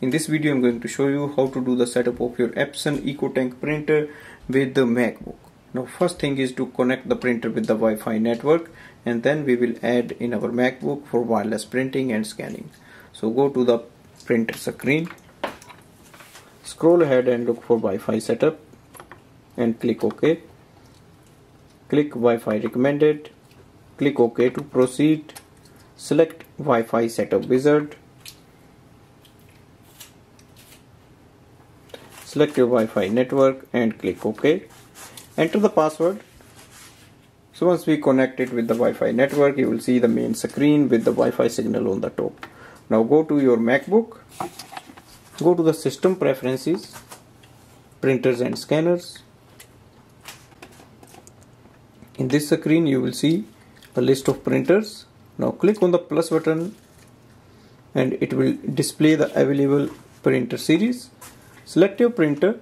In this video I'm going to show you how to do the setup of your Epson EcoTank printer with the MacBook. Now first thing is to connect the printer with the Wi-Fi network and then we will add in our MacBook for wireless printing and scanning. So go to the printer screen, scroll ahead and look for Wi-Fi setup and click OK. Click Wi-Fi recommended, click OK to proceed, select Wi-Fi setup wizard. Select your Wi-Fi network and click OK. Enter the password. So once we connect it with the Wi-Fi network you will see the main screen with the Wi-Fi signal on the top. Now go to your MacBook. Go to the system preferences printers and scanners. In this screen you will see a list of printers now click on the plus button and it will display the available printer series. Select your printer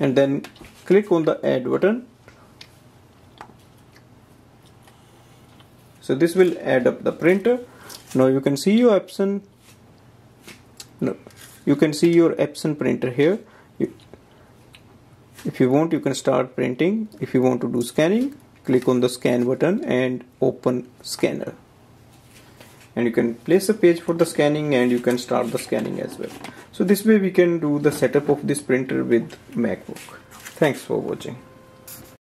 and then click on the add button. So this will add up the printer. Now you can see your Epson. No, you can see your Epson printer here. You, if you want you can start printing. If you want to do scanning click on the scan button and open scanner and you can place a page for the scanning and you can start the scanning as well. So this way we can do the setup of this printer with macbook. Thanks for watching